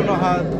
don't know how